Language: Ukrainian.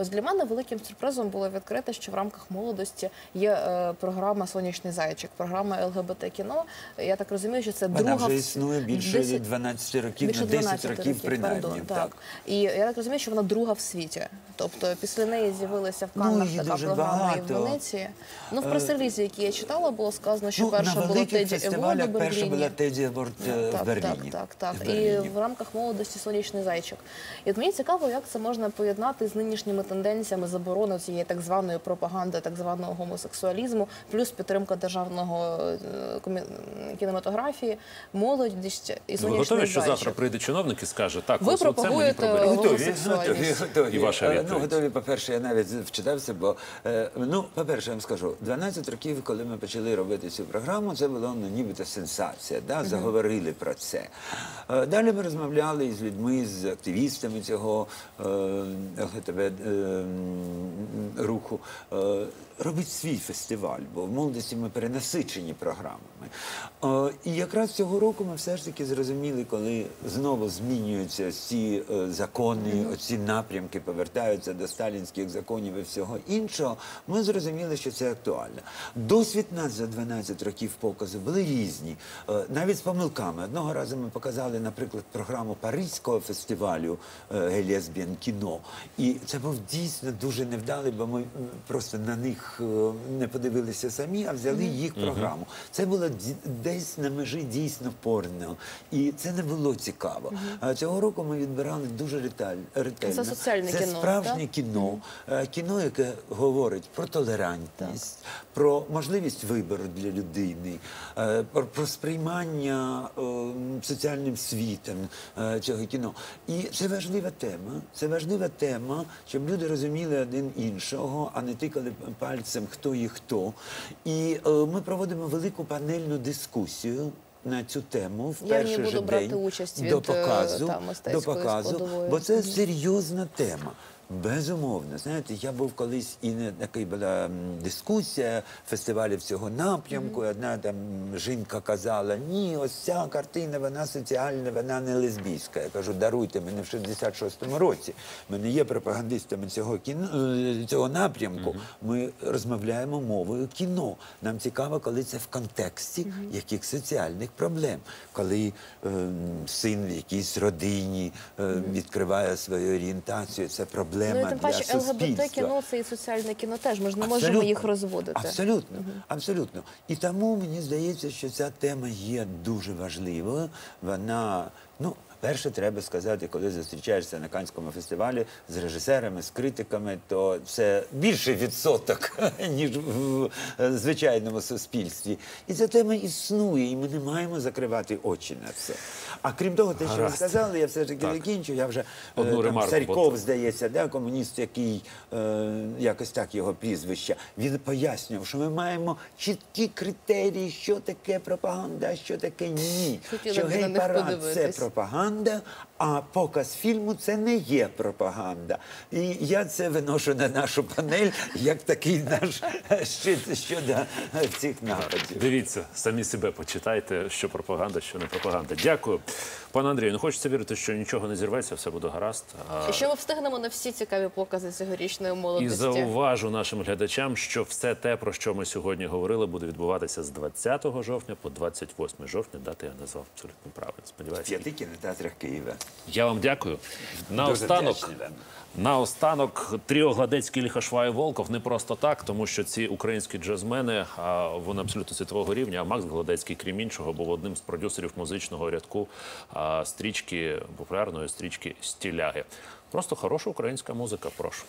Ось для мене великим сюрпризом було відкрити, що в рамках молодості є е, програма Сонячний зайчик, програма ЛГБТ кіно. Я так розумію, що це Вона друга вже існує більше 10 12 років, більше на 10 12 років, принаймні. пардон, так. так. І я так розумію, що вона друга в світі. Тобто після неї з'явилася в Ну, Каннах її така програма і в. Венеції. Ну, в Е, прес-релізі, який я читала, було сказано, що Ну, перша була Teddy Award у перша була Teddy Award в Так, Берліні. так, так, так. І в рамках молодості сонячний зайчик. І от мені цікаво, як це можна поєднати з нинішніми тенденціями заборони цієї так званої пропаганди, так званого гомосексуалізму, плюс підтримка державного е, комі- кінематографії, молодість і Ви готові, що завтра прийде чиновник і скаже, так, Ви пропагуєте готові. І ваша Е, відповідь. Ну, готові, по-перше, я навіть вчитався, бо, е, ну, по-перше, я вам скажу, 12 років, коли ми почали робити цю програму, це було ну, нібито сенсація, да? заговорили про це. Е, Далі ми розмовляли із людьми, з активістами цього е, ЛГТБ е, руху. Е, Робить свій фестиваль, бо в молодості ми перенасичені програмами. Е, І якраз цього року ми все ж таки зрозуміли, коли знову змінюються ці е, закони, оці напрямки повертаються до сталінських законів і всього іншого. Ми зрозуміли, що це актуально. Досвід нас за 12 років показу були різні, навіть з помилками. Одного разу ми показали, наприклад, програму Паризького фестивалю е, кіно. І це був дійсно дуже невдалий, бо ми просто на них е, не подивилися самі, а взяли їх програму. Це було десь на межі дійсно порно. І це не було цікаво. А цього року ми відбирали дуже ретельно. Це соціальне це кіно, справжнє так? кіно, Е, кіно, яке говорить про толерантність, про можливість вибору для людини, е, про, сприймання соціальним світом цього кіно. І це важлива тема. Це важлива тема, щоб люди розуміли один іншого, а не тикали пальцем хто і хто. І е, ми проводимо велику панельну дискусію. На цю тему в Я в ній перший буду же брати день участь до від, до показу, та, до показу, складової. бо це серйозна тема. Безумовно, знаєте, я був колись і не така була дискусія фестивалів цього напрямку. Одна там жінка казала: ні, ось ця картина, вона соціальна, вона не лесбійська. Я кажу, даруйте мене в 66-му році. Ми не є пропагандистами цього кіно е, цього напрямку. Ми розмовляємо мовою кіно. Нам цікаво, коли це в контексті яких соціальних проблем, коли е, син в якійсь родині е, відкриває свою орієнтацію, це проблема Ну і тим для паче суспільства. ЛГБТ кіно це і соціальне кіно теж. Ми ж не можемо їх розводити. Абсолютно, абсолютно. І тому мені здається, що ця тема є дуже важливою. Вона, ну, перше, треба сказати, коли зустрічаєшся на Канському фестивалі з режисерами, з критиками, то це більший відсоток, ніж в е, звичайному суспільстві. І ця тема існує, і ми не маємо закривати очі на це. А крім того, те, що ви сказали, я все ж таки Так. закінчу. Я вже е, Одну там, ремарку, Царьков, бо- здається, да, комуніст, який е, якось так його прізвище, він пояснював, що ми маємо чіткі критерії, що таке пропаганда, що таке ні. Хотіла що гей-парад це подивитись. Пропаганда, а показ фільму це не є пропаганда. І я це виношу на нашу панель як такий наш щит щодо цих нападів. Дивіться, самі себе почитайте, що пропаганда, що не пропаганда. Дякую. Пане Андрію, ну хочеться вірити, що нічого не зірветься, все буде гаразд. А, І що ми встигнемо на всі цікаві покази цьогорічної І зауважу нашим глядачам, що все те, про що ми сьогодні говорили, буде відбуватися з 20 жовтня по 28 жовтня. Дати я назвав абсолютно правильно. Сподіваюся. п'яти кінотеатрах Києва. Я вам дякую. Наостанок, наостанок тріо Гладецький, Ліхашва і Волков не просто так, тому що ці українські джазмени, а, вони абсолютно світового рівня. А Макс Гладецький, крім іншого, був одним з продюсерів музичного рядку а, стрічки популярної стрічки Стіляги. Просто хороша українська музика. Прошу.